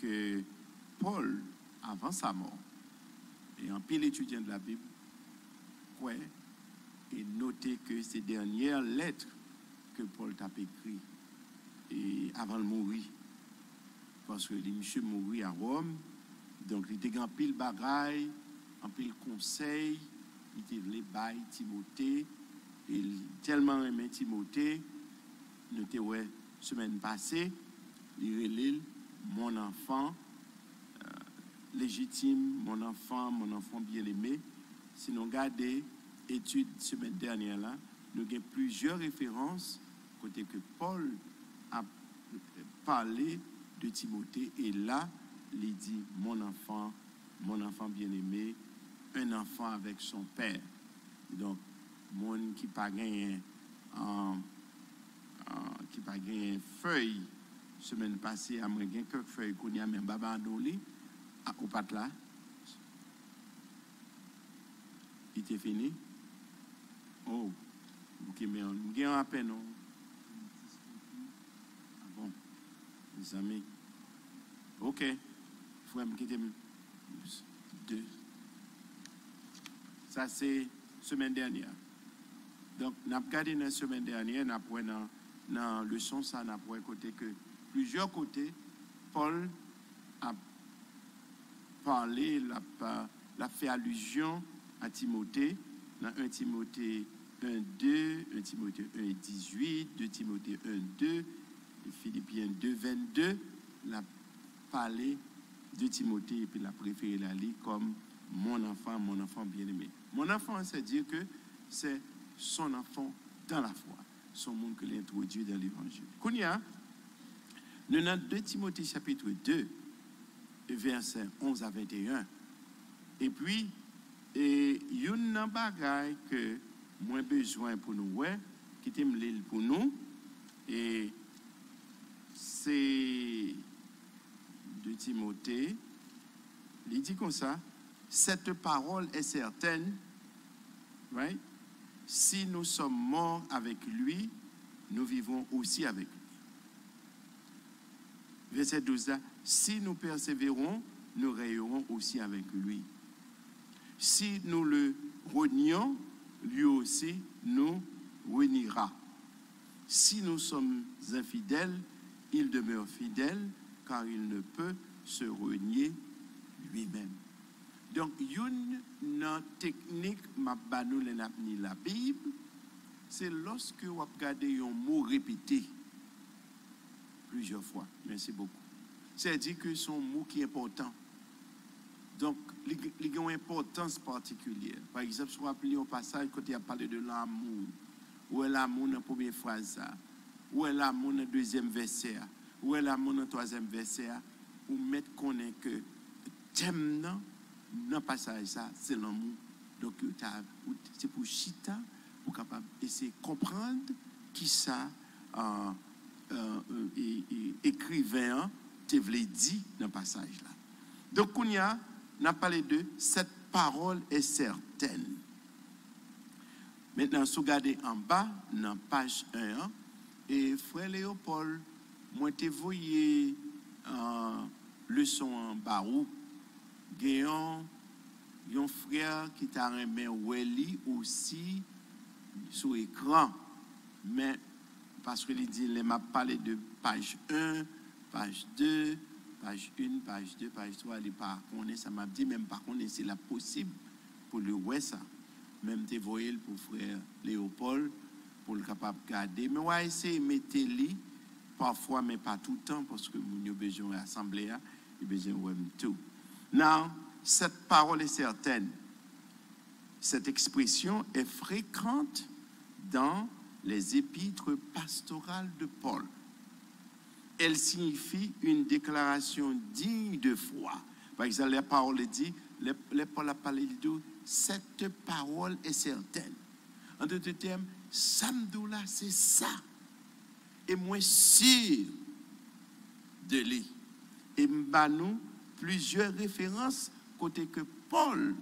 que Paul, avant sa mort, et en pile étudiant de la Bible, et noté que ces dernières lettres que Paul t'a écrit et avant de mourir, parce que les monsieur mourit à Rome, donc il était en pile bagaille, en pile conseil, il était les bail Timothée, et tellement aimé Timothée, notez ouais, semaine passée, il relève mon enfant euh, légitime, mon enfant, mon enfant bien-aimé. Si nous regardons l'étude semaine dernière là, nous avons plusieurs références côté que Paul a parlé de Timothée et là, il dit mon enfant, mon enfant bien-aimé, un enfant avec son père. Donc, mon qui pas gagné pas gagné feuille semaine passée, à moi gagné quelques feuilles qu'on y a même baba andoli à. Il était fini. Oh, on à peine. Ah bon, les amis. Ok, il faut me quitter deux. Ça, c'est semaine dernière. Donc, nous semaine dernière, nous dans, le leçon, ça, nous avons côté que plusieurs côtés, Paul a parlé, l'a, pas- fait allusion à Timothée, dans 1 Timothée 1, 2, 1 Timothée 1, 18, 2 Timothée 1, 2, et Philippiens 2, 22, l'a parlé de Timothée et puis l'a préféré la lire comme mon enfant, mon enfant bien-aimé. Mon enfant, c'est dire que c'est son enfant dans la foi, son monde que l'introduit dans l'évangile. Kounia, nous dans 2 Timothée chapitre 2, versets 11 à 21. Et puis, et une bagay que moi besoin pour nous ouais, qui t'aime l'île pour nous et c'est de Timothée. Il dit comme ça, cette parole est certaine, right? Si nous sommes morts avec lui, nous vivons aussi avec lui. Verset 12 là, si nous persévérons, nous rayerons aussi avec lui. Si nous le renions, lui aussi nous reniera. Si nous sommes infidèles, il demeure fidèle, car il ne peut se renier lui-même. Donc, une technique m'a la Bible, c'est lorsque vous regardez un mot répété plusieurs fois. Merci beaucoup. C'est-à-dire que son mot qui est important. Donc, il a une importance particulière. Par exemple, si vous rappelez au passage, quand il a parlé de l'amour, où est l'amour dans la première phrase, où est l'amour dans le deuxième verset, où est l'amour dans le troisième verset, ou mettre qu'on est que thème dans le passage, c'est l'amour. Donc, c'est pour chita, pour capable essayer de comprendre qui ça, euh, euh, euh, écrivain, te vle dit dans le passage là. Donc, on y a, on a parlé de cette parole est certaine. Maintenant, si vous regardez en bas, dans page 1, et frère Léopold, moi, te voyé euh, leçon en bas où, un frère qui t'a remis Welly aussi sur écran. Mais parce que il dit, il m'a parlé de page 1, page 2, page 1, page 2, page 3, il pas connaît, ça m'a dit même pas connaît, c'est la possible pour le ouais ça. Même te voyez pour frère Léopold, pour le capable de garder. Mais va essayer de mettre lui, parfois, mais pas tout le temps, parce que nous avons besoin d'assembler, il a besoin de tout. Now, cette parole est certaine. Cette expression est fréquente dans les épîtres pastorales de Paul. Elle signifie une déclaration digne de foi. Par exemple, la parole dit, le, le Paul a parlé de cette parole est certaine. En d'autres termes, Samdoula, c'est ça. Et moi, sûr de lui. Et nous plusieurs références côté que Paul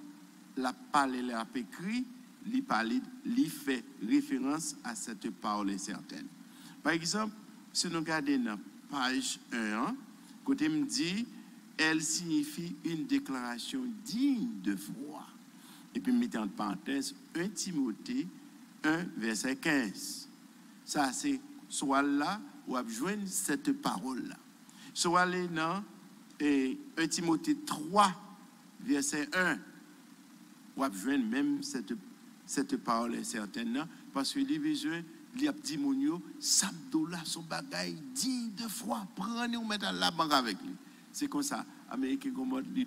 l'a parlé, l'a écrit, lui parlé, lui fait référence à cette parole certaine. Par exemple, si nous regardons dans page 1, côté me dit, elle signifie une déclaration digne de foi. Et puis, mettez en parenthèse 1 Timothée 1, verset 15. Ça, c'est soit là où a besoin cette parole-là. Soit là dans 1 Timothée 3, verset 1, a besoin même cette, cette parole est certaine, parce qu'il a besoin il a dit mon là son bagage digne de foi prenez ou mettre la banque avec lui. C'est comme ça. Américain comme dit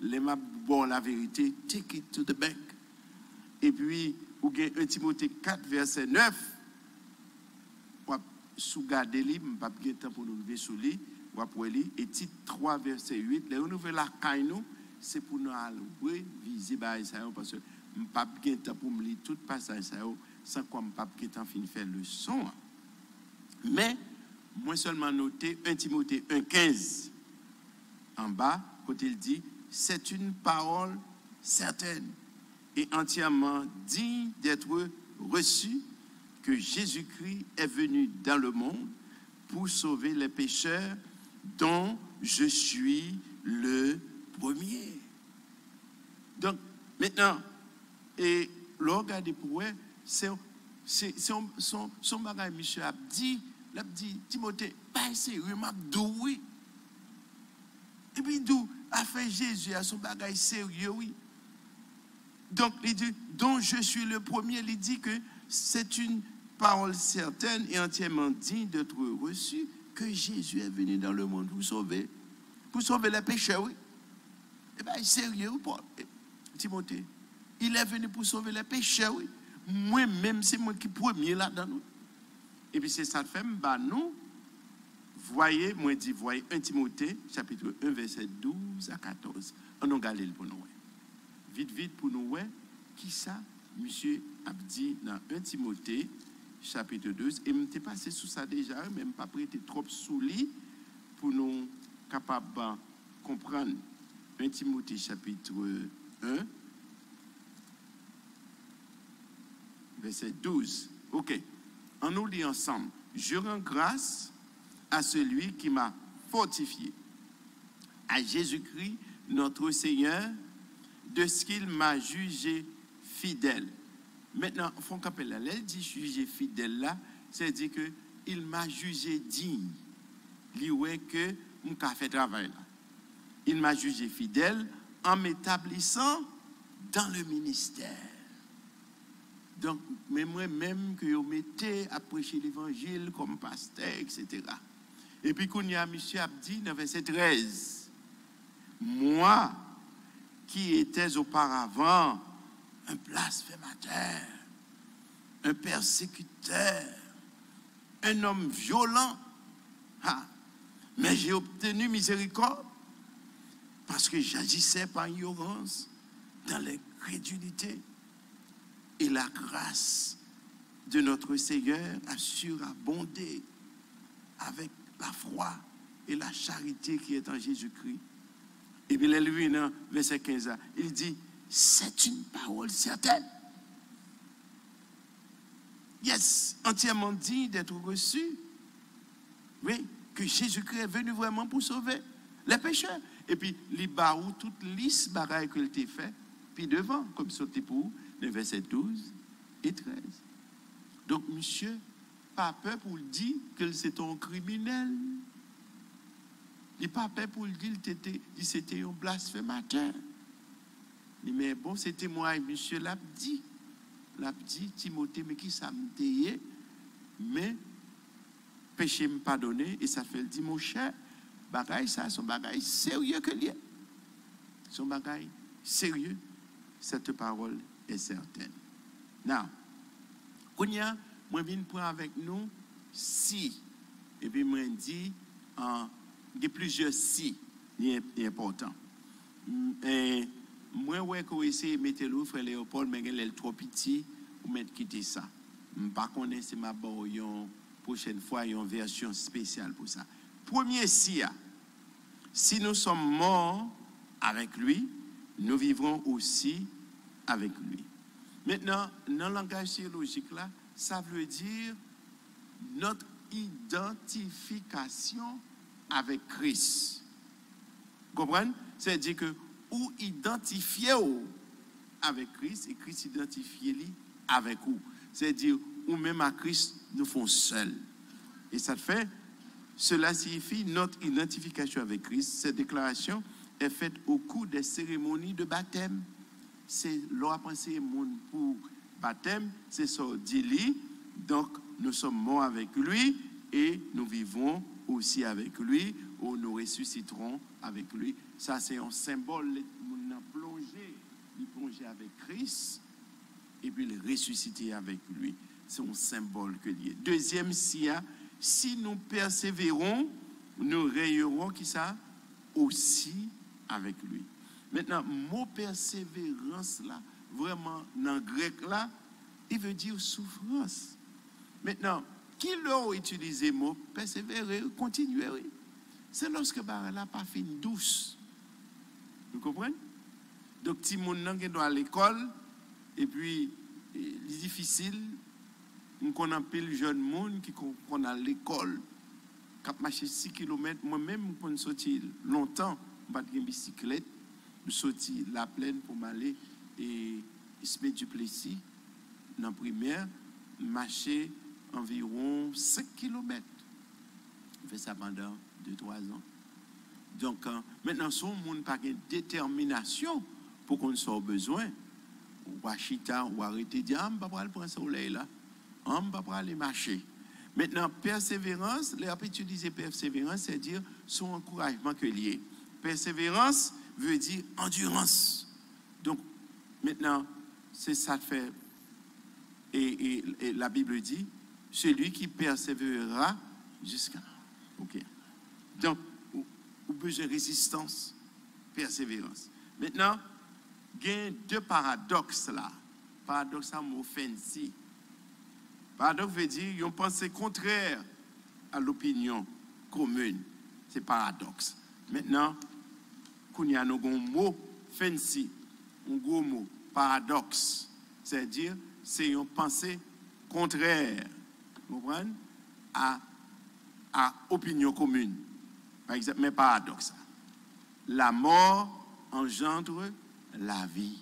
les m'a bon la vérité take it to the bank. Et puis ou gain 1 Timothée 4 verset 9 sous garder li pas de temps pour nous lever sous lui ou lui et titre 3 verset 8 les renouveler la caille nous c'est pour nous aller viser ça parce que pas de temps pour me lire tout passage ça sans quoi je pas fin faire le son. Mais, moi seulement noté 1 Timothée 1,15 en bas, quand il dit C'est une parole certaine et entièrement digne d'être reçue que Jésus-Christ est venu dans le monde pour sauver les pécheurs dont je suis le premier. Donc, maintenant, et l'organe pour c'est son, bagage, monsieur a dit, il a dit, Timothée, pas sérieux, m'a oui. Et puis, d'où a fait Jésus à son bagage sérieux, oui. Donc, il dit, dont je suis le premier, il dit que c'est une parole certaine et entièrement digne d'être reçue que Jésus est venu dans le monde pour sauver, pour sauver les pécheurs, oui. Eh bien, sérieux, Paul, Timothée. Il est venu pour sauver les pécheurs, oui moi-même, c'est moi qui premier là-dedans. Et puis c'est ça fait, bah nous, voyez, moi dit, voyez 1 Timothée, chapitre 1, verset 12 à 14. On a galé pour nous. Vite, vite pour nous, qui ça, monsieur a dit dans 1 Timothée, chapitre 12, et je passé sous ça déjà, même pas prêté trop sous lit pour nous capables de comprendre 1 Timothée, chapitre 1. verset 12. OK. On nous lit ensemble. Je rends grâce à celui qui m'a fortifié, à Jésus-Christ, notre Seigneur, de ce qu'il m'a jugé fidèle. Maintenant, faut qu'appelle elle dit jugé fidèle là, c'est-à-dire que il m'a jugé digne. Il que mon fait travail là. Il m'a jugé fidèle en m'établissant dans le ministère. Donc, mais moi-même que je mettais à prêcher l'évangile comme pasteur, etc. Et puis, il y a M. Abdi, dans verset 13, moi qui étais auparavant un blasphémateur, un persécuteur, un homme violent, mais j'ai obtenu miséricorde parce que j'agissais par ignorance dans l'incrédulité et la grâce de notre Seigneur a surabondé avec la foi et la charité qui est en Jésus-Christ. Et bien, lui, dans verset 15, il dit, c'est une parole certaine. Yes, entièrement dit d'être reçu. Oui, que Jésus-Christ est venu vraiment pour sauver les pécheurs. Et puis, les barreaux, toute liste bagaille qu'il t'a fait, puis devant, comme sauter pour les versets 12 et 13. Donc, monsieur, pas peur pour dire que c'est un criminel. Il pas peur pour dire que c'était un blasphémateur. Mais bon, moi et monsieur l'a dit. L'a dit, Timothée, mais qui ça me mais péché me pardonné, et ça fait le mon cher, bagaille ça, son bagaille sérieux que lié. Son bagaille sérieux, cette parole est certaine. Now, Kounia, moi, viens prendre avec nous si. Et puis, moi, il y a plusieurs si importants. Mm, et moi, ouais, quand essayer de mettre le frère Léopold, mais il est trop petit pour mettre quitter ça. Par contre, c'est ma prochaine fois, une version spéciale pour ça. Premier si, si nous sommes morts avec lui, nous vivrons aussi avec lui. Maintenant, dans le langage théologique, là, ça veut dire notre identification avec Christ. comprenez? C'est-à-dire que ou identifier avec Christ et Christ identifier lui avec vous. C'est-à-dire, ou même à Christ, nous font seuls. Et ça fait, cela signifie notre identification avec Christ. Cette déclaration est faite au cours des cérémonies de baptême. C'est l'on pensé pour baptême, c'est ça dit Donc, nous sommes morts avec lui et nous vivons aussi avec lui, ou nous ressusciterons avec lui. Ça, c'est un symbole. Nous avons plongé, plonger avec Christ et puis le ressusciter avec lui. C'est un symbole que lié. Deuxième sia, si nous persévérons, nous rayerons qui ça? Aussi avec lui. Maintenant, mot persévérance là, vraiment dans le grec là, il veut dire souffrance. Maintenant, qui l'a utilisé mot? Persévérer, continuer, c'est lorsque bah, la pas fini douce. Vous comprenez? Donc, si mon doit à l'école, et puis, il est difficile, on connaît pile jeune monde qui qu'on à l'école, qui marché 6 km, moi-même, je sorti longtemps, je une bicyclette, je sorti la plaine pour m'aller et se mettre du plessis dans la primaire, marcher environ 5 km. Je fais ça pendant 2-3 ans. Donc, euh, maintenant, si on n'a pas de détermination pour qu'on soit besoin, ou à chita, ou arrêter de dire, ah, je ne pas prendre soleil là, je ne vais pas aller marcher. Maintenant, persévérance, les utiliser persévérance, c'est dire son encouragement que lié. Persévérance veut dire endurance. Donc, maintenant, c'est ça fait. Et, et, la Bible dit, celui qui persévérera jusqu'à. Ok. Donc, ou besoin de résistance, persévérance. Maintenant, il y a deux paradoxes là. Paradoxe à mot fancy. Paradoxe veut dire une pensée contraire à l'opinion commune. C'est paradoxe. Maintenant, il y a un mot fancy, un gros mot, paradoxe. C'est-à-dire, c'est une pensée contraire, à, à opinion commune. Par exemple, mais paradoxe. La mort engendre la vie.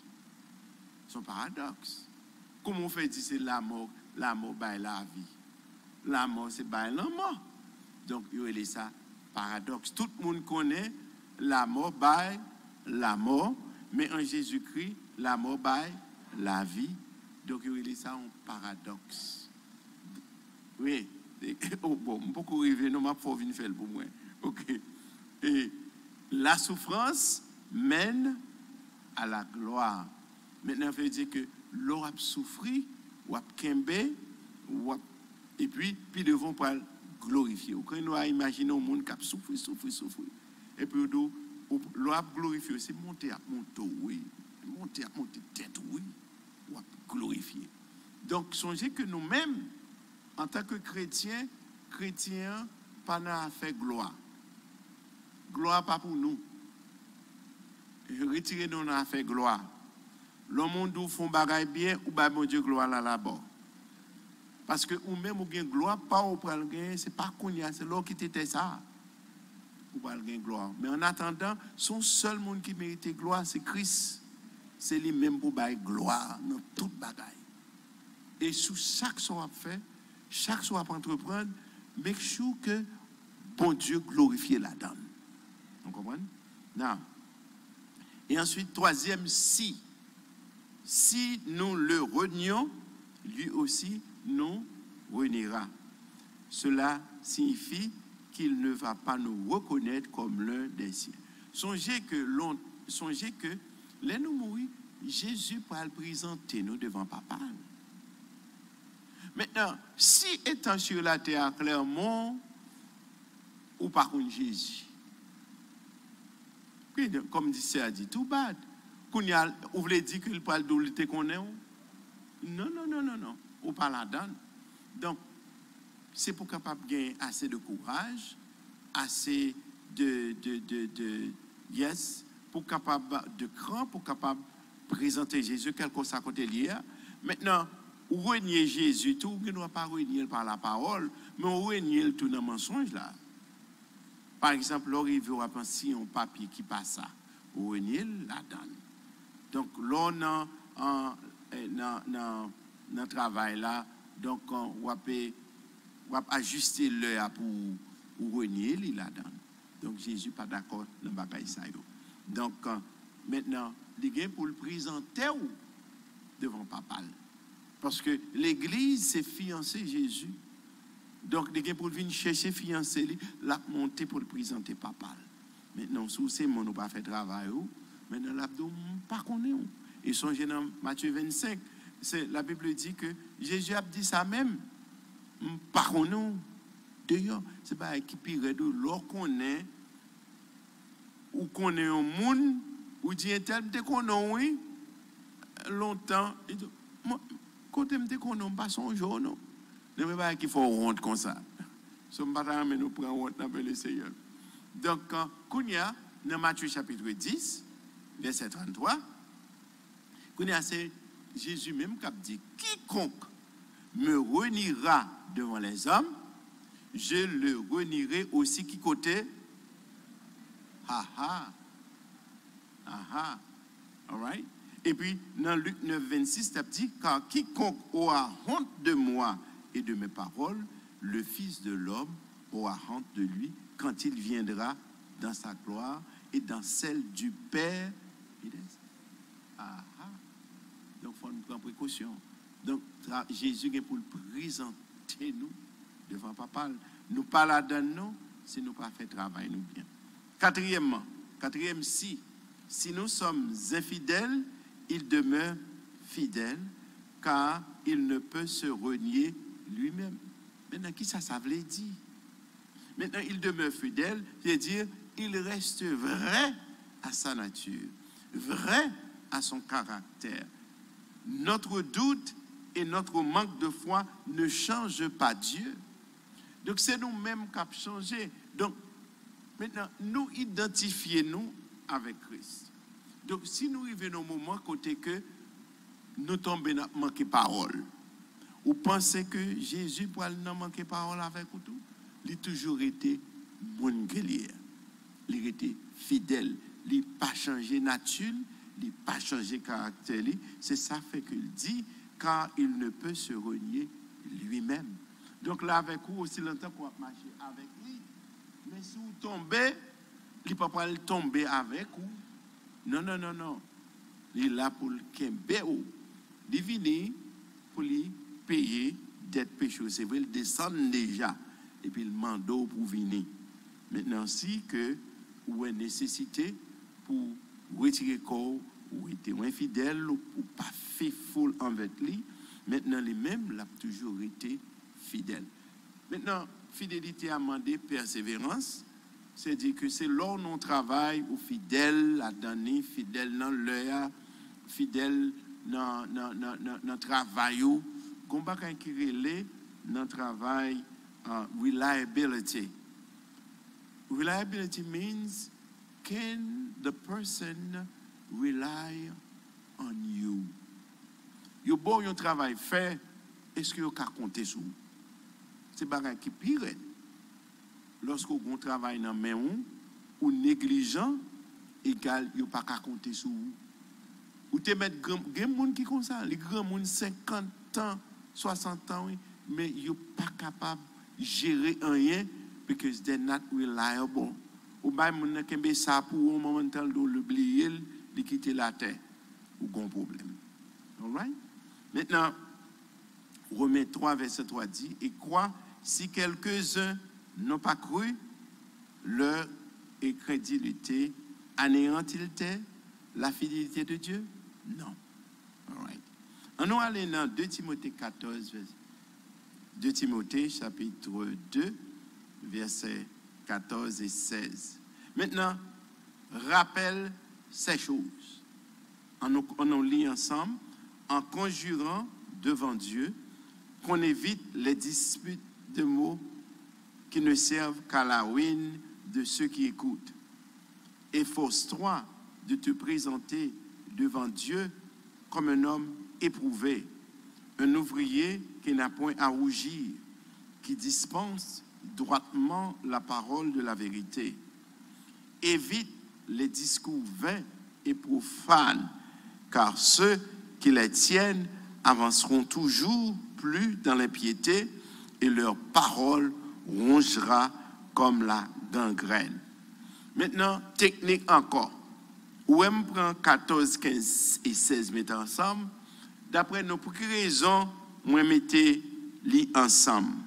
C'est un paradoxe. Comment on fait dire c'est la mort, la mort by la vie. La mort c'est by la mort. Donc, il y a ça paradoxe. Tout le monde connaît la mort by la mort, mais en Jésus-Christ, la mort by la vie. Donc, il y a ça un paradoxe. Oui. Oh, bon, beaucoup rêver, non, ma faut pour moi. OK. Et la souffrance mène à la gloire. Maintenant, ça veut dire que l'on a ou a ou et puis, puis devons pas glorifier. Quand nous imaginons un monde qui a souffert, souffert, souffert. Et puis, l'on a glorifié, c'est monter à monter, oui. Monter à monter tête, oui. Ou a glorifier. Donc, songez que nous-mêmes, en tant que chrétiens, chrétiens, pas n'a fait gloire. Gloire pas pour nous. Retirer nous n'a fait gloire. Le monde où font bagaille bien, ou bah mon Dieu gloire là là-bas. Parce que ou même ou gain gloire, pas au pral c'est pas qu'on c'est l'autre qui était ça. Ou gain gloire. Mais en attendant, son seul monde qui méritait gloire, c'est Christ. C'est lui-même pour bailler gloire dans toute bagaille. Et sous chaque soit fait, chaque soit entreprendre, make sure que bon Dieu glorifie la donne. Vous comprenez? Non. Et ensuite, troisième, si. Si nous le renions, lui aussi nous reniera. Cela signifie qu'il ne va pas nous reconnaître comme l'un des siens. Songez que, songez que, les nous mourir, Jésus va le présenter nous devant papa. Maintenant, si étant sur la terre clairement, ou par contre Jésus, comme dit ça, dit tout bad. Vous voulez dire qu'il parle de qu'on est Non, non, non, non, non. Ou pas la donne. Donc, c'est pour capable gagner assez de courage, assez de, de, de, de yes, pour capable de cran, pour capable présenter Jésus quelque chose à côté lié. Maintenant, ou renier Jésus, tout, on ne doit pas renier par la parole, mais on renier tout dans le mensonge là. Par exemple, là, il veut penser un papier qui passe ça. Ou renier la donne. Donc, là, dans le travail là, donc, on va ajuster l'heure pour, pour renier donne. Donc, Jésus pas d'accord dans le bagage ça. Donc, euh, maintenant, il est pour le présenter devant papa. Parce que l'église, c'est fiancé Jésus. Donc, il est pour venir chercher fiancé, la monter pour le présenter papa. Maintenant, sous ces mots, nous pas fait travail. Maintenant, l'abdo, pas connaît. Et songez dans Matthieu 25, la Bible dit que Jésus a dit ça même. Pas connaît. D'ailleurs, c'est pas qui pire de qu'on est, ou qu'on est un monde, ou dit tel, te connaît, oui, longtemps. Quand tu me connaît, pas son jour, non. Ne me pas qu'il faut honte comme ça. Ce matin, nous prenons honte dans le Seigneur. Donc, Kounia, dans Matthieu chapitre 10, verset 33, Kounia, c'est Jésus même qui a dit Quiconque me reniera devant les hommes, je le renierai aussi qui côté? Ha ha. Ah All right? Et puis, dans Luc 9, 26, ça dit Car quiconque aura honte de moi et de mes paroles, le Fils de l'homme aura honte de lui quand il viendra dans sa gloire et dans celle du Père. Ah, ah. Donc, il faut prendre précaution. Donc, Jésus est pour le présenter nous devant papa. Nous pas la nous si nous pas fait travail nous. Quatrièmement, quatrième si, si nous sommes infidèles, il demeure fidèle, car il ne peut se renier lui-même. Maintenant, qui ça, ça veut dire? Maintenant, il demeure fidèle, c'est-à-dire, il reste vrai à sa nature, vrai à son caractère. Notre doute et notre manque de foi ne changent pas Dieu. Donc, c'est nous-mêmes qui avons changé. Donc, maintenant, nous identifions-nous avec Christ. Donc, si nous arrivons au moment côté que nous tombons dans manquer parole, ou pensez que Jésus pour nous manquer parole avec vous il a toujours été bon guerrier. Il était fidèle. Il n'a pas changé nature, il n'a pas changé caractère. C'est ça qu'il dit, car il ne peut se renier lui-même. Donc là, avec vous, aussi longtemps qu'on va marcher avec lui. Mais si vous tombez, il ne peut pas tomber avec vous. Non, non, non, non. Il est là pour le kembe Il vient pour lui payer péché. C'est vrai, il descend déjà. Et puis il demande pour venir. Maintenant, si ou une nécessité pour retirer corps, ou être infidèle, ou pas faithful envers lui, maintenant, lui-même, l'a toujours été fidèle. Maintenant, fidélité a demandé persévérance. C'est-à-dire que c'est là où on travaille, ou fidèle à donner, fidèle dans l'heure, fidèle dans le travail. Combat qui relève dans le travail, uh, reliability. Reliability means can the person rely on you. Yo bon yon travay fè, eske yo ka konte sou? Se bagay ki piret. Lorsko kon travay nan men ou, ou neglijan, egal yo pa ka konte sou. Ou te met gen moun ki konsan, li gen moun 50 an, 60 an, men yo pa kapab jere anyen because they're not reliable. Ou bien, moun kembe ça pour un moment de l'oublier, de quitter la terre. Ou bon problème. All right? Maintenant, Romains 3, verset 3 dit, et quoi si quelques-uns n'ont pas cru, leur incrédulité anéantit-elle la fidélité de Dieu? Non. All right? On nous allons dans 2 Timothée 14, 2 Timothée chapitre 2, versets 14 et 16. Maintenant, rappelle ces choses. On nous, on lit ensemble en conjurant devant Dieu qu'on évite les disputes de mots qui ne servent qu'à la ruine de ceux qui écoutent. Efforce-toi de te présenter devant Dieu comme un homme éprouvé, un ouvrier qui n'a point à rougir, qui dispense droitement la parole de la vérité. Évite les discours vains et profanes, car ceux qui les tiennent avanceront toujours plus dans l'impiété et leur parole rongera comme la gangrène. Maintenant, technique encore. On prend 14, 15 et 16 mettre ensemble. D'après nous, pour quelle raison, les ensemble.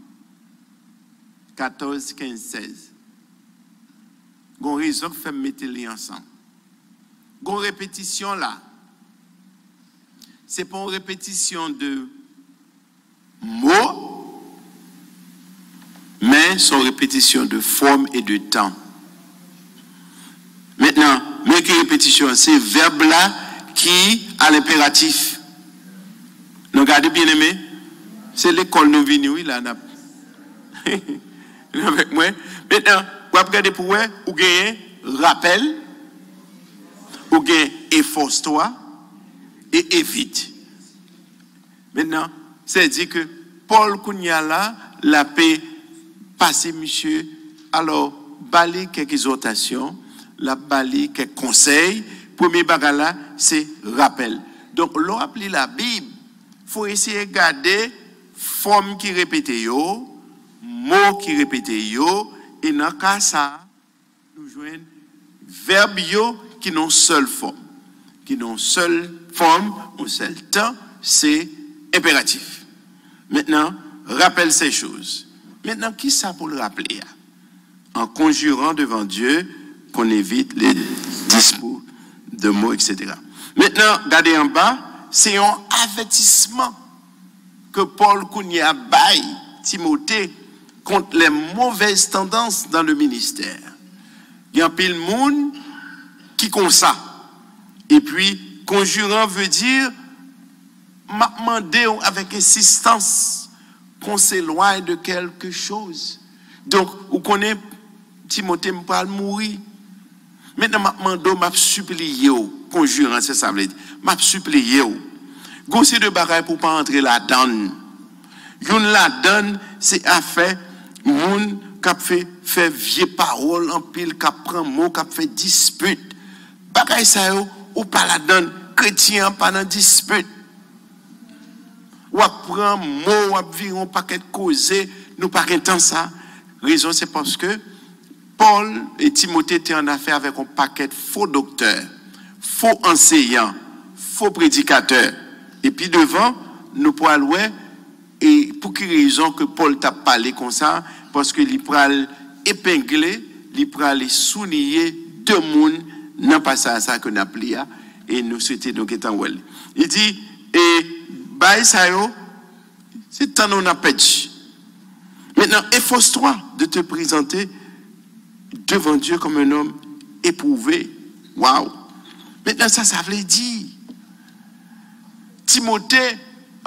14, 15, 16. Gon raison fait mettre les ensemble. Gon répétition là. C'est pas une répétition de mots, mais une répétition de forme et de temps. Maintenant, mais que répétition, c'est verbe là qui a l'impératif. Regardez bien aimé, c'est l'école nous oui, là. Avec moi. Maintenant, vous regardez pour vous, ou gagnez rappel, ou gagnez efforce-toi et évite. Maintenant, c'est dit que Paul Kounia là, la paix, passé, monsieur, alors, balayer quelques exhortations, la balayer quelques conseils. Premier bagage c'est rappel. Donc, l'on appelle la Bible, faut essayer de garder forme qui répète yo, mots qui répète yo, et dans le cas ça, nous jouons verbe yo qui n'ont seule forme, qui n'ont seule forme, ou seul temps, c'est impératif. Maintenant, rappelle ces choses. Maintenant, qui ça pour le rappeler En conjurant devant Dieu qu'on évite les dispos de mots, etc. Maintenant, regardez en bas, c'est un avertissement que Paul Kounia baille Timothée contre les mauvaises tendances dans le ministère. Il y a un pile monde qui comme ça. Et puis, conjurant veut dire m'a demandé avec insistance qu'on s'éloigne de quelque chose. Donc, vous connaissez, Timothée parle mourir. Maintenant, m'a demandé, m'a supplié, conjurant, c'est ça, m'a supplié. Gossi de bagaille pour pas entrer là-dedans. Yon là-dedans, c'est affaire, moun qui fait, fait vieux paroles en pile, qui prend mot, qui fait dispute. Bagaille ça, ou pas là-dedans, chrétien, pas dans dispute ou apprend mot, ou vivre un paquet de causes, nous pas temps ça. Raison, c'est parce que Paul et Timothée étaient en affaire avec un paquet de faux docteurs, faux enseignants, faux prédicateurs. Et puis devant, nous pouvons et pour quelle raison que Paul t'a parlé Parce que il pral épingler, il pral souligner deux mondes dans pas ça que nous appelons et nous souhaitons nous étant Il dit, et bah, c'est tant on a perdu. Maintenant, efforce-toi de te présenter devant Dieu comme un homme éprouvé. Waouh! Maintenant, ça, ça veut dire. Timothée,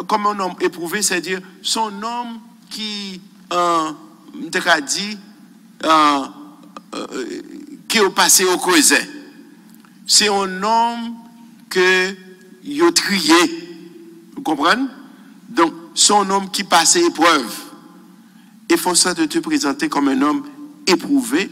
comme un homme éprouvé, c'est-à-dire son homme qui, euh, dit, euh, euh, qui est passé au creuset. C'est un homme que il a trié vous comprenez? Donc, son homme qui passait épreuve. Il faut ça de te présenter comme un homme éprouvé,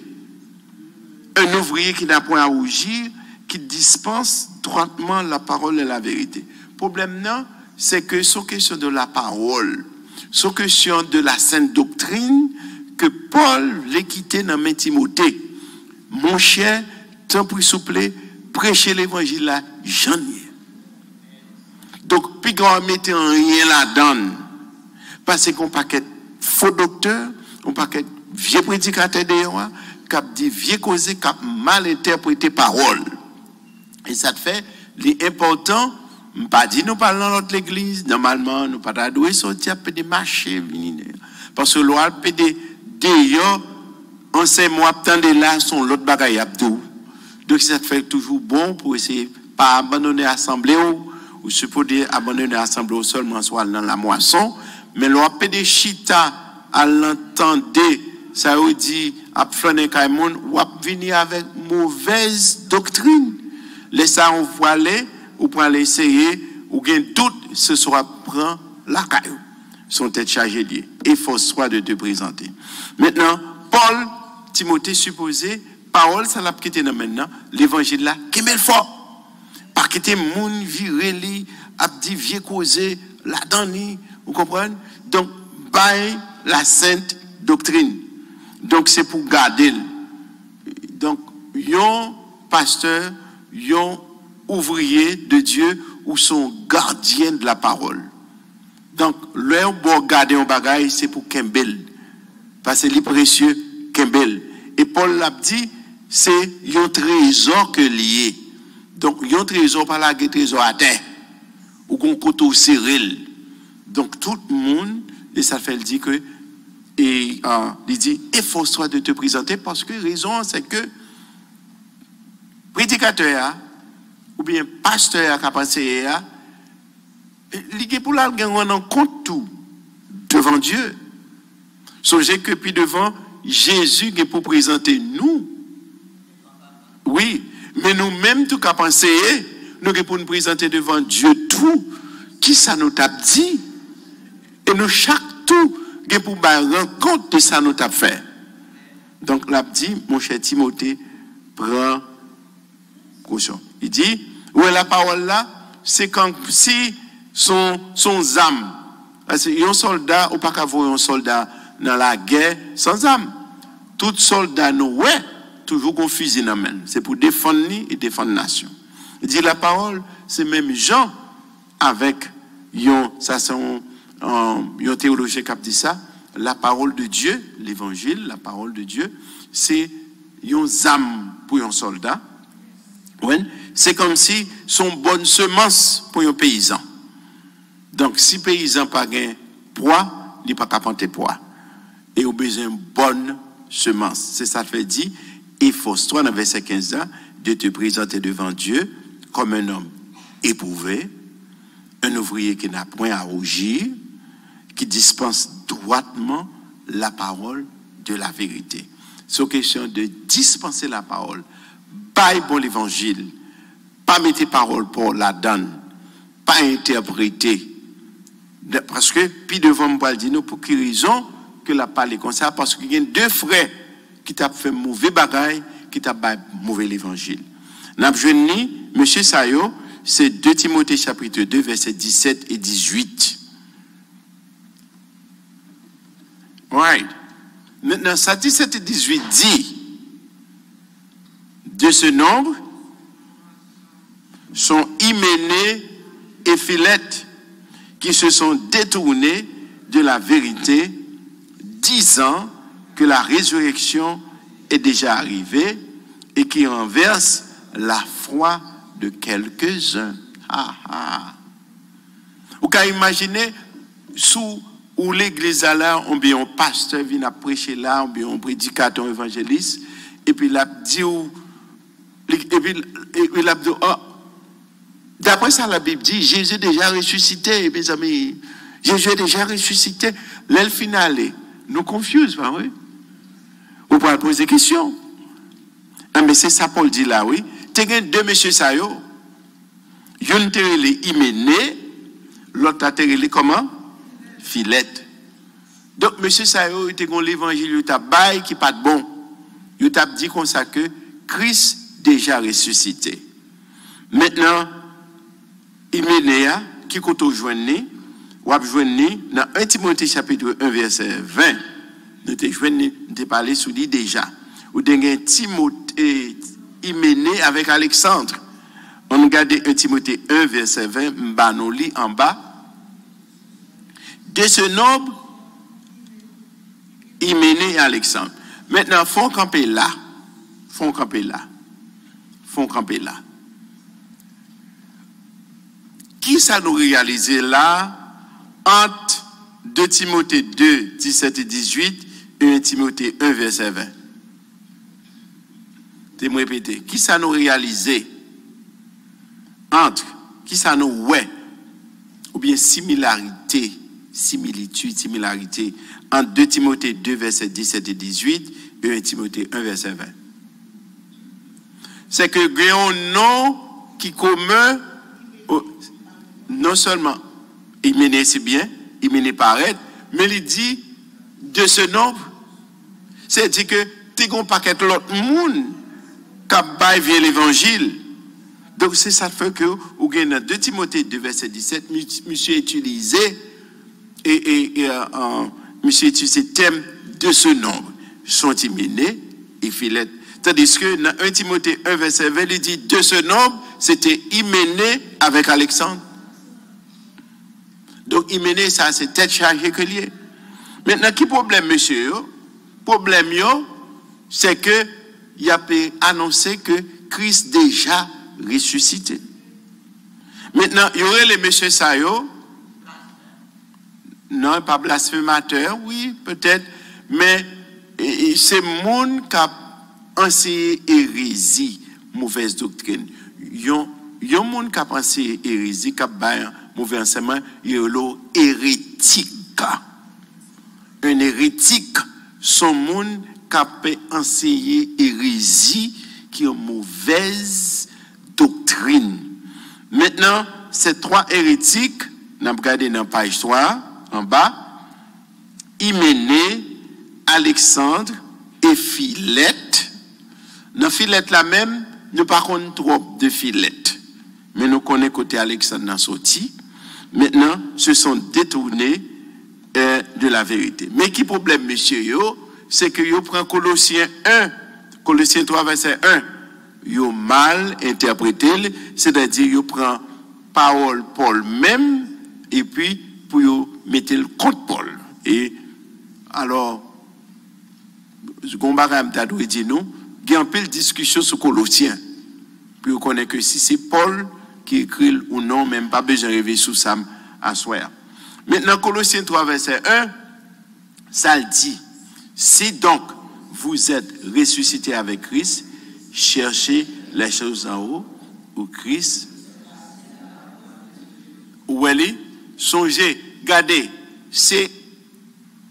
un ouvrier qui n'a point à rougir, qui dispense droitement la parole et la vérité. Problème non, c'est que sur question de la parole, sur question de la sainte doctrine, que Paul l'a quitté dans mes Timothée. Mon cher, tant pour souple, prêcher l'évangile là, j'en ai. Donc, puis qu'on mettre rien là-dedans. Parce qu'on paquet faux docteur, on paquet vieux prédicateur d'ailleurs, qui dit vieux causé, qui mal interprété parole. Et ça fait, l'important, pas dit nous parlons dans notre église, normalement, nous pas doué sortir des marchés, parce que l'on peut d'ailleurs, on sait moi, attendez là, son l'autre bagaille Donc, ça te fait toujours bon pour essayer pas abandonner l'assemblée ou supposé abandonner l'assemblée seulement soit dans la moisson, mais l'on a des chita à l'entendre, ça veut dire, à flâner kaimon, ou à venir avec mauvaise doctrine. Laissez on voiler, ou pour aller essayer, ou gain tout, ce sera prend la caillou. Son tête chargée liée. Efforce-toi de te présenter. Maintenant, Paul, Timothée supposé, parole, ça l'a quitté maintenant, l'évangile là, qui est fort. Pas quitter moun vireli, abdi vieux causé, la dani, vous comprenez? Donc, by la sainte doctrine. Donc, c'est pour garder. Donc, yon pasteur, yon ouvrier de Dieu ou son gardien de la parole. Donc, leur bon garder un bagage, c'est pour Kembel. Parce que c'est précieux, Kembel. Et Paul l'a dit, c'est un trésor que lié. Donc, un trésor par là, un trésor à terre. Ou qu'on couteau. Donc, tout le monde, et ça fait que, et euh, il dit, efforce-toi de te présenter parce que raison, c'est que prédicateur, ou bien pasteur qui il pour la en compte tout devant Dieu. Songez que puis devant Jésus est pour présenter nous. Oui, mais nous-mêmes, tout qu'à penser, nous pour nous présenter devant Dieu tout. Qui ça nous t'a dit? Et nous, chaque tout, pour rendre compte de ça nous t'a fait. Donc, l'a dit, mon cher Timothée, prends caution. Il dit, où est la parole là? C'est quand si son, son âme, parce un soldat, ou pas qu'avoir un soldat dans la guerre sans âme. Tout soldat, nous, ouais, toujours qu'on C'est pour défendre et défendre nation. Il dit la parole, c'est même Jean avec yon, ça c'est un, théologien qui a dit ça, la parole de Dieu, l'évangile, la parole de Dieu, c'est yon âme pour un soldat. C'est comme si son bonne semence pour un paysan. Donc, si paysan pas gain poids, il pas qu'à poids. Et au besoin bonne semence. C'est ça fait dit, efforce-toi dans verset 15 ans de te présenter devant Dieu comme un homme éprouvé, un ouvrier qui n'a point à rougir, qui dispense droitement la parole de la vérité. C'est question de dispenser la parole, pas pour l'évangile, pas mettre parole pour la donne, pas interpréter. Parce que, puis devant moi, dit nous, pour quelle raison que la parole comme ça? Parce qu'il y a deux frères qui t'a fait mauvais bagaille, qui t'a fait mauvais l'évangile. N'a monsieur Sayo, c'est 2 Timothée chapitre 2, versets 17 et 18. Right. Maintenant, ça 17 et 18 dit, de ce nombre sont Hyménée et Philette qui se sont détournés de la vérité, disant que la résurrection est déjà arrivée et qui renverse la foi de quelques-uns. Ah, ah. Vous pouvez imaginer sous où l'église là, on bien un pasteur vient prêcher là, on bien un prédicateur évangéliste, et puis il a dit, et puis il a dit, oh, d'après ça, la Bible dit, Jésus est déjà ressuscité, mes amis. Jésus est déjà ressuscité. L'aile finale, nous confuse, pas oui? Vous pouvez poser des questions. Ah, mais c'est ça Paul dit là, oui. Tu as deux messieurs ça, yo. Yon te les Hyménée, l'autre a les comment? Filette. Donc, monsieur Sayo, il a l'évangile, il t'a bail qui pas de bon. Il t'a dit comme ça que Christ déjà ressuscité. Maintenant, Hyménée, qui compte joindre, ou a joindre dans 1 Timothée chapitre 1 verset 20. Nous te joindre, nous parlé sous lui déjà. Ou d'un Timothée Hyménée avec Alexandre. On regarde 1 Timothée 1 verset 20, m'banoli en bas. De ce nombre, Hyménée et Alexandre. Maintenant, font camper là. Font camper là. Font camper là. Qui ça nous réalisé là? Entre 2 Timothée 2, 17 et 18 et 1 Timothée 1, verset 20? Je me répéter. Qui ça nous réalisé entre, qui ça nous ouais, ou bien similarité, similitude, similarité entre 2 Timothée 2, verset 17 et 18 et 1 Timothée 1, verset 20? C'est que y a un nom qui commun non seulement Hyménée, c'est bien, hyménée paraître, mais il dit de ce nombre, c'est-à-dire que tu as un paquet l'autre monde qui a l'évangile. Donc c'est ça fait que, ou dans 2 Timothée 2, verset 17, monsieur utilisé, et, et, euh, monsieur thème de ce nombre, sont hyménés et filettes. Tandis que dans 1 Timothée 1, verset 20, il dit de ce nombre, c'était Hyménée avec Alexandre. Donc Hyménée, ça c'est tête chargée que lié. Maintenant, qui problème, monsieur? Problème, c'est que il a annoncé que Christ déjà ressuscité. Maintenant, il y aurait les messieurs Sayo, non, pas blasphémateur, oui, peut-être, mais c'est monde qui a enseigné hérésie, mauvaise doctrine. Yon, yon monde qui a pensé hérésie, qui a mauvais enseignement, il y e a hérétique. Un hérétique, son monde qui a enseigné hérésie, qui est mauvaise doctrine. Maintenant, ces trois hérétiques, nous regardons dans la page 3, en bas, Hyménée, Alexandre et Philette. Dans Philette la même, nous ne connaissons pas trop de Philette. Mais nous connaissons côté Alexandre dans sorti. Maintenant, se sont détournés euh, de la vérité. Mais qui problème, monsieur, c'est que yo prend Colossiens 1, Colossiens 3, verset 1 yo mal interprété, c'est-à-dire yo prend parole Paul même et puis pour yo mettre le contre Paul. Et alors, qu'on va dit nous, il y a un peu de discussion sur Colossiens. Puis on connaît que si c'est Paul qui écrit ou non, même pas besoin de rêver sous ça à soi. Maintenant, Colossiens 3, verset 1, ça le dit. Si donc vous êtes ressuscité avec Christ, cherchez les choses en haut, où Christ, où elle est, songez, gardez, c'est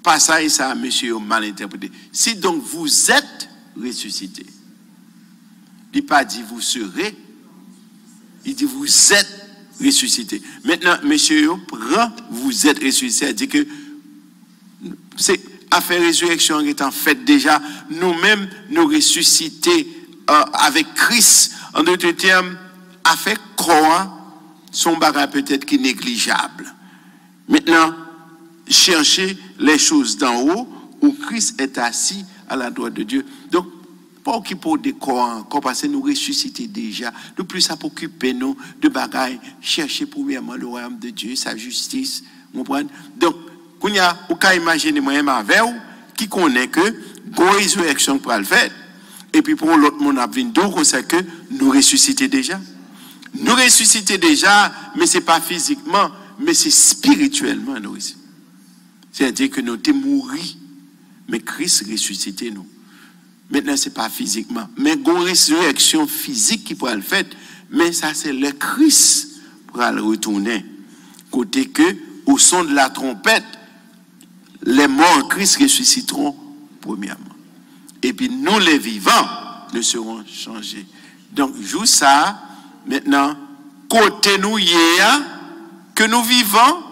pas ça ça, monsieur, mal interprété. Si donc vous êtes ressuscité, il n'a pas dit vous serez, il dit vous êtes ressuscité. Maintenant, monsieur, prend, vous êtes ressuscité, dit que c'est affaire résurrection étant faite déjà, nous-mêmes nous ressusciter euh, avec Christ, en d'autres termes, a fait croire son bagage peut-être qui est négligeable. Maintenant, chercher les choses d'en haut où Christ est assis à la droite de Dieu. Donc, pas pour des corps parce que nous ressusciter déjà. Nous plus à occuper nous de bagailles, chercher premièrement le royaume de Dieu, sa justice. Donc, qu'on y a, ou imaginer moi avec qui connaît que, une résurrection pour le faire. Et puis pour l'autre monde, on sait que nous ressusciter déjà. Nous ressusciter déjà, mais ce n'est pas physiquement, mais c'est spirituellement nous C'est-à-dire que nous sommes morts, mais Christ ressuscité nous. Maintenant, ce n'est pas physiquement. Mais une résurrection physique qui pourra le faire, mais ça c'est le Christ pour le retourner. Côté que, au son de la trompette, les morts en Christ ressusciteront premièrement. Et puis nous, les vivants, ne serons changés. Donc, joue ça, maintenant, côté nous hier, que nous vivons,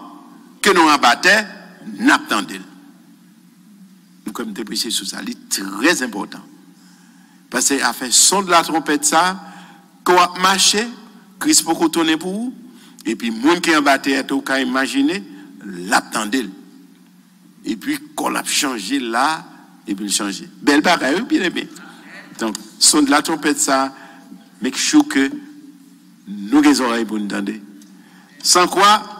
que nous abattons, n'attendez. Comme déprécié sur ça, c'est très important. Parce qu'à faire son de la trompette, ça, quand on marche, Christ peut retourner pour vous. Et puis, monde qui est abatté, tout cas imaginer, l'attendez. Et puis, quand on a changé là, et puis changer. Belle bagaille, bien aimé. Donc, son de la trompette, ça, make sure que nous les oreilles pour nous. Sans quoi,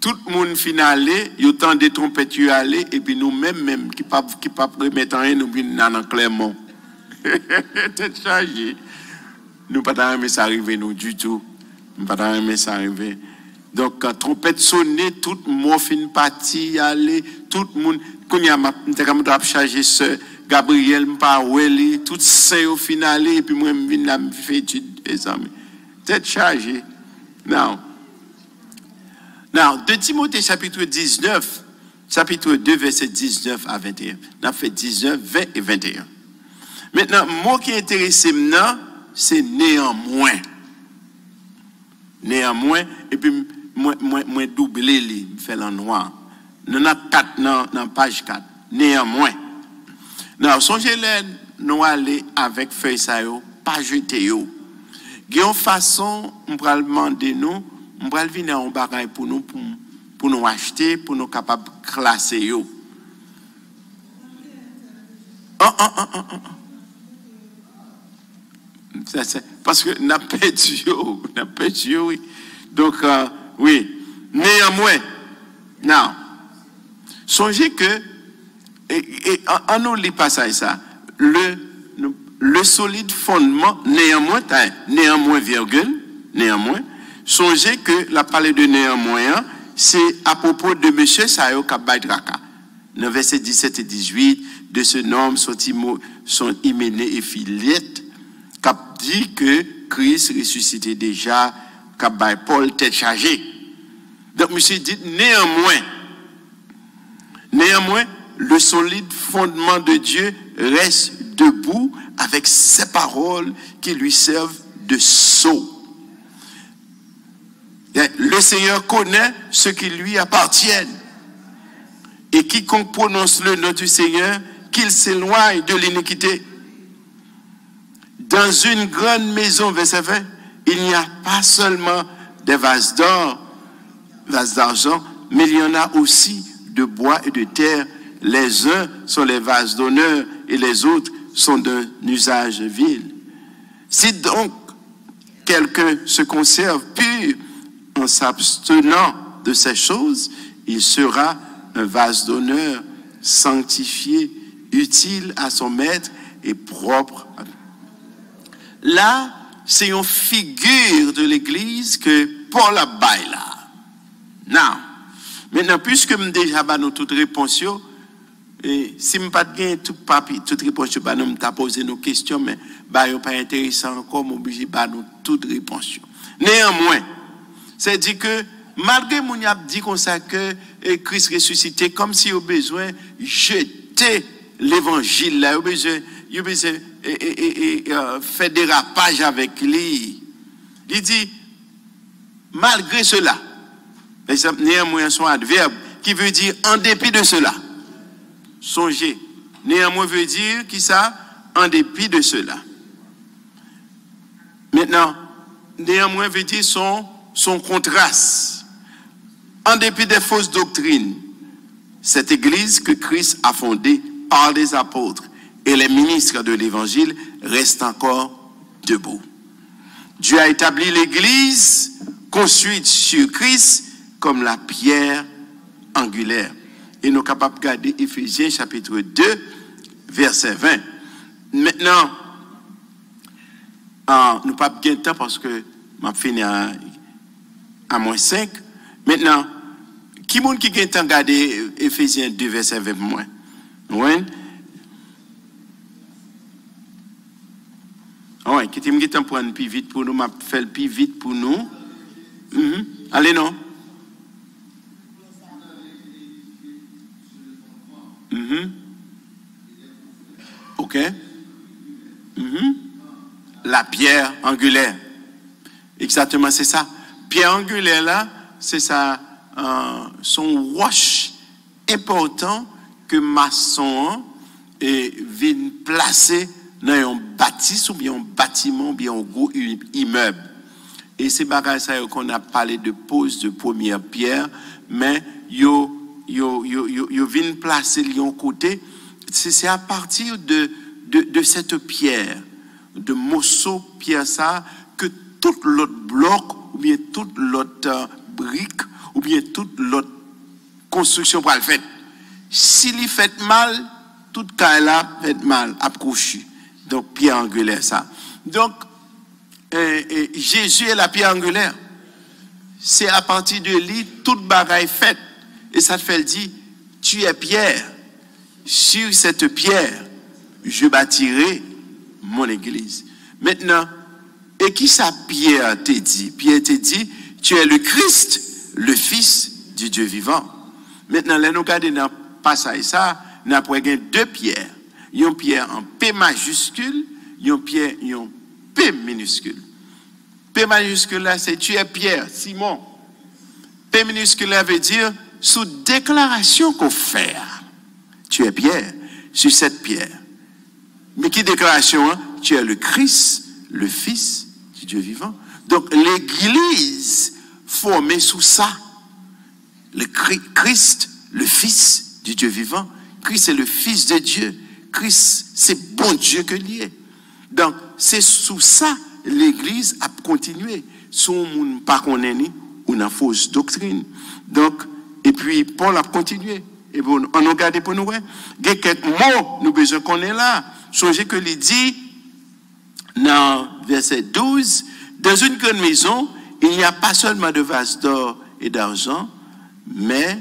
tout le monde finalé, il y a autant de trompettes aller, et puis nous-mêmes, même, qui ne qui pas remettre rien, nous venons Clermont. Tête chargée. Nous ne pas aimer ça arriver, nous, du tout. Nous ne pas aimer ça arriver. Donc, quand trompette sonnait, tout le monde fin parti, aller, tout le monde, quand il y a chargé ce Gabriel, pas tout ça au final, et puis moi, je viens là, je fais étude, les amis. Tête chargée. Now, now, de Timothée chapitre 19, chapitre 2, verset 19 à 21. On a fait 19, 20 et 21. Maintenant, moi qui est intéressé maintenant, c'est néanmoins. Néanmoins, et puis moi, moi, moi doublé, li, fait en noir. Nous avons 4 dans, dans page 4. Néanmoins. Non, songez les nous aller avec feuille ça pas jeter. Il y a une façon, on va demander nous, va venir en bagaille pour nous, pour, pour nous acheter, pour nous capables de classer yo. Oh, oh, oh, oh, oh. Ça, parce que n'a perdu, yo, n'a perdu, oui. Donc, euh, oui. Néanmoins, non. Songez que, et, et en- nous lit passage ça, le, le, le solide fondement, néanmoins, néanmoins, virgule, néanmoins, songez que la parole de néanmoins, c'est à propos de monsieur Sayo Kabaidraka. Dans versets 17 et 18, de ce nom sont, sont et Philette, cap dit que Christ ressuscité déjà, by Paul tête chargée. Donc, monsieur dit néanmoins, néanmoins, le solide fondement de Dieu reste debout avec ses paroles qui lui servent de sceau. Le Seigneur connaît ce qui lui appartient. Et quiconque prononce le nom du Seigneur, qu'il s'éloigne de l'iniquité. Dans une grande maison, verset 20, il n'y a pas seulement des vases d'or, vases d'argent, mais il y en a aussi de bois et de terre. Les uns sont les vases d'honneur et les autres sont d'un usage vil. Si donc quelqu'un se conserve pur en s'abstenant de ces choses, il sera un vase d'honneur, sanctifié, utile à son maître et propre. Là, c'est une figure de l'Église que Paul a baillé là. Non. Maintenant, puisque je déjà ba nous toute réponse, yo, et si je pas de tout papier, toute réponse, je ne pas poser nos questions, mais bah, pas intéressant encore, obligé ba nous toute réponse. yo. Néanmoins, c'est dit que malgré mon a dit comme ça que eh, Christ ressuscité, comme si au besoin jeter l'évangile là, au besoin, il besoin eh, eh, eh, euh, faire des rapages avec lui. Il dit, malgré cela, néanmoins son adverbe qui veut dire en dépit de cela. Songez. Néanmoins veut dire qui ça? En dépit de cela. Maintenant, néanmoins veut dire son, son contraste. En dépit des fausses doctrines, cette église que Christ a fondée par les apôtres et les ministres de l'évangile reste encore debout. Dieu a établi l'église construite sur Christ comme la pierre angulaire. Et nous sommes capables de garder Ephésiens chapitre 2, verset 20. Maintenant, ah, nous pas bien de temps parce que m'a fini à, à moins 5. Maintenant, qui monde qui a le temps de garder Ephésiens 2, verset 20 moins? Oui? Oui, qui t'aime temps prendre plus vite pour nous, m'a fait plus vite pour nous. Mhm. Allez, non? Mhm. OK. Mhm. La pierre angulaire. Exactement, c'est ça. Pierre angulaire, là, c'est ça, euh, son roche important que maçon et vient placer dans un bâtisse ou bien un bâtiment ou bien un gros immeuble. Et c'est bagages ça qu'on a parlé de pose de première pierre, mais yo yo yo yo, yo vient placer lion côté. C'est à partir de, de cette pierre, de morceau pierre ça tout l'autre bloc ou bien toute l'autre euh, brique ou bien toute l'autre construction pour le faire. S'il fait mal, toute cas là fait mal, accroché. Donc pierre angulaire ça. Donc euh, euh, Jésus est la pierre angulaire. C'est à partir de lui toute bagaille faite. Et ça te fait dire, tu es pierre. Sur cette pierre, je bâtirai mon église. Maintenant, et qui ça Pierre te dit? Pierre te dit, tu es le Christ, le Fils du Dieu vivant. Maintenant, là, nous regardons dans le passage ça, nous avons deux pierres. Une pierre en P majuscule, une pierre en P minuscule. P majuscule là, c'est tu es Pierre, Simon. P minuscule veut dire sous déclaration qu'on fait. Tu es Pierre, sur cette pierre. Mais qui déclaration hein? Tu es le Christ, le Fils Dieu vivant. Donc l'Église formée sous ça. Le Christ, le Fils du Dieu vivant. Christ est le Fils de Dieu. Christ, c'est bon Dieu que lié. Donc, c'est sous ça l'Église a continué. Son monde pas qu'on ni ou une fausse doctrine. Donc, et puis Paul a continué. Et bon, on a regardé pour nous. Il y a quelques mots, nous besoin qu'on est là. Songez que il dit, dans verset 12, dans une grande maison, il n'y a pas seulement de vases d'or et d'argent, mais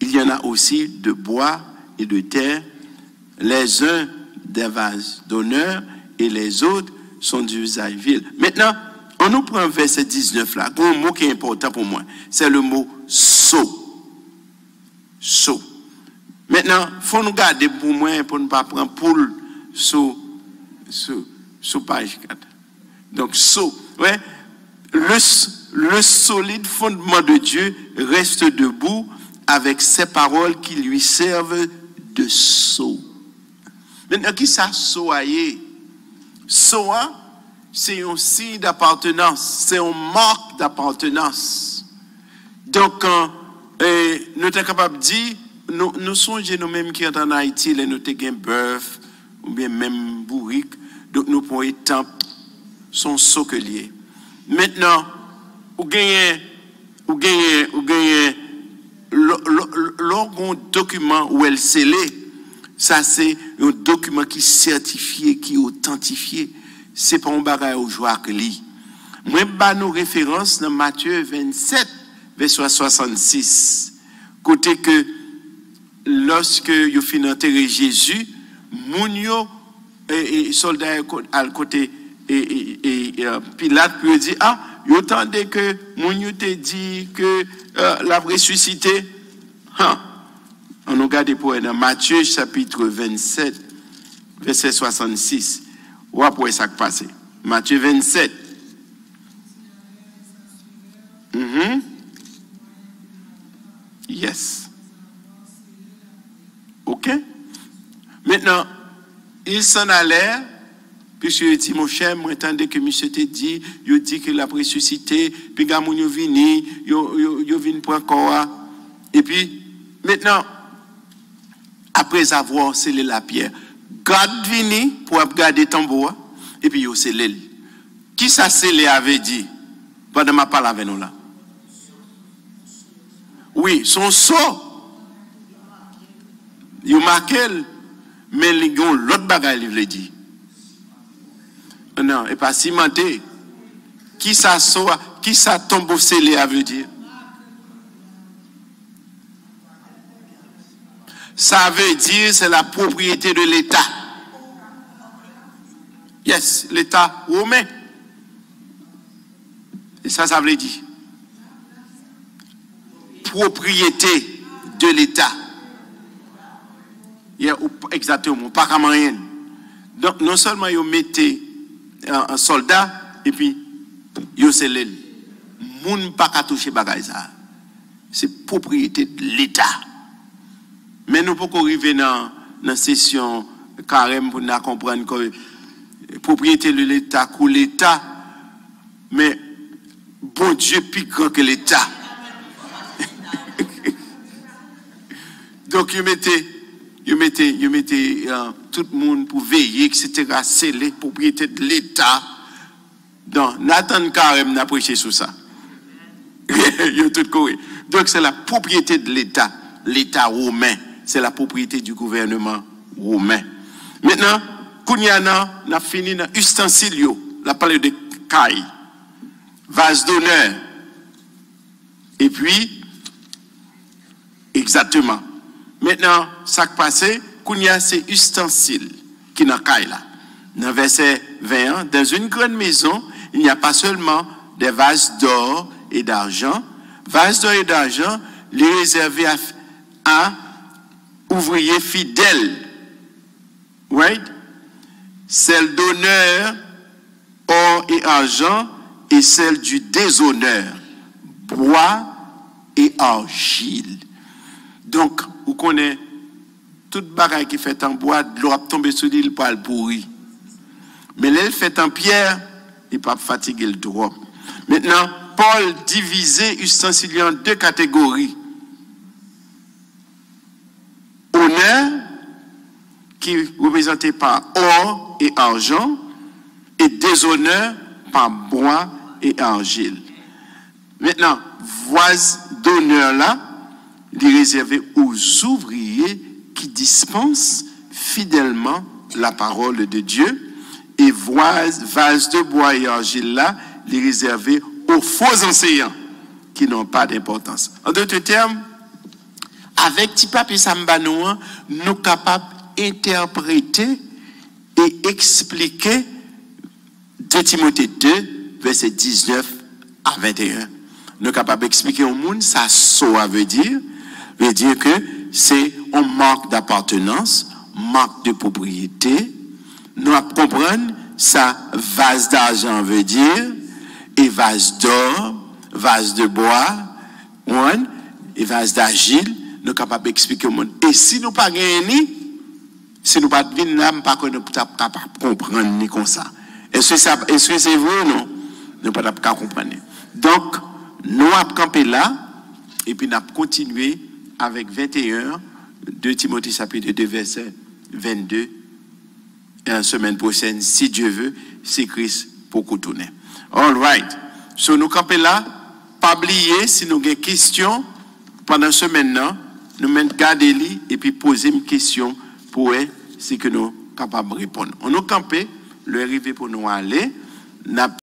il y en a aussi de bois et de terre, les uns des vases d'honneur et les autres sont d'usage vil. Maintenant, on nous prend verset 19 là, un mot qui est important pour moi, c'est le mot saut. Saut. Maintenant, il faut nous garder pour moi, pour ne pas prendre poule sous, sous, page 4. Donc, saut. Ouais. Le, le solide fondement de Dieu reste debout avec ces paroles qui lui servent de saut. Maintenant, qui ça soyer? Soa, c'est un signe d'appartenance, c'est un marque d'appartenance. Donc, euh, nous sommes capables de dire, nous, nous songeons nous-mêmes qui sont en Haïti, nous sommes un bœuf, ou bien même bourrique, donc nous pouvons être son socelier. Maintenant, vous gagnez, vous gagnez, vous gagnez, l'orgon document où elle scellé, ça, c'est un document qui est certifié, qui est authentifié. C'est pas un bagage au joie que lit. Moi, je nos références dans Matthieu 27, verset 66. Côté que, lorsque vous finissez enterrer Jésus, Mounio et, soldats à côté, et, et, euh, Pilate peut dire, ah, vous entendez que Mounio te dit que euh, la ressuscité, hein, on regarde pour dans Matthieu chapitre 27, verset 66. Ou après ça qui passe? Matthieu 27. Mm Yes. OK? Maintenant, il s'en allait, puisque dit, mon cher, moi, que monsieur te dit, il dit qu'il a ressuscité, puis gamoun yo vini, yo, yo, vini pour encore. Et puis, maintenant, après avoir scellé la pierre, garde vini pour garder tambour, et puis il scellé. Qui ça scellé avait dit, pendant ma parole avec nous là? Oui, son saut. Il marqué, mais il y l'autre bagaille, il veut dit. Non, et pas cimenté. Qui ça qui ça tombe scellé, veut dire? ça veut dire c'est la propriété de l'État. Yes, l'État romain. Et ça, ça veut dire propriété de l'État. Exactement, pas comme rien. Donc, non seulement ils mettez un soldat, et puis, ils l'île. Moun pas qu'à toucher ça. C'est propriété de l'État. Mais nous pouvons arriver dans la session carême pour nous comprendre que propriété de l'État, que l'État, mais bon Dieu plus grand que l'État. Donc, il mettait, il mettait euh, tout le monde pour veiller, etc. C'est les propriétés de l'État. Donc, Nathan Carême n'a prêché sur ça. tout Donc, c'est la propriété de l'État, l'État romain c'est la propriété du gouvernement romain. Maintenant, Kounyana, on a fini dans ustensilio, la parole de caille, vase d'honneur. Et puis, exactement. Maintenant, ça qui passe, Kounya, c'est ustensile qui n'a caille là. Dans verset 21, dans une grande maison, il n'y a pas seulement des vases d'or et d'argent. Vases d'or et d'argent, les réservés à ouvrier fidèle. Right? Celle d'honneur, or et argent, et celle du déshonneur, bois et argile. Donc, vous connaissez toute bagaille qui fait en bois, l'eau a tombé sur l'île pour le pourri. Mais l'elle fait en pierre, il pas fatiguer le droit. Maintenant, Paul divisait ustensiles en deux catégories. Honneur, qui représenté par or et argent, et déshonneur par bois et argile. Maintenant, voice d'honneur là, il est réservé aux ouvriers qui dispensent fidèlement la parole de Dieu. Et vase, de bois et argile là, il est réservé aux faux enseignants qui n'ont pas d'importance. En d'autres termes, avec Tipa et Sambanouan, nous sommes capables d'interpréter et expliquer 2 Timothée 2, verset 19 à 21. Nous sommes capables d'expliquer au monde ça ça veut dire, veut dire que c'est un manque d'appartenance, manque de propriété. Nous comprenons ça vase d'argent veut dire, et vase d'or, vase de bois, one, et vase d'argile, nous capables d'expliquer au monde. Et si nous pas gagné, si nous pas venir là, nous pas capable de comprendre ni comme ça. Est-ce que que c'est vrai ou non? Nous pas capable comprendre. Donc, nous avons campé là, et puis nous avons continué avec 21, 2 Timothée chapitre 2, verset 22, et la semaine prochaine, si Dieu veut, c'est Christ pour tourner. All right. So, nous campons là, pas oublier, si nous avons des questions, pendant ce maintenant, nous mettons garder et puis poser une question pour eux, si que nous capables de répondre. On nous campé, le arrivé pour nous aller,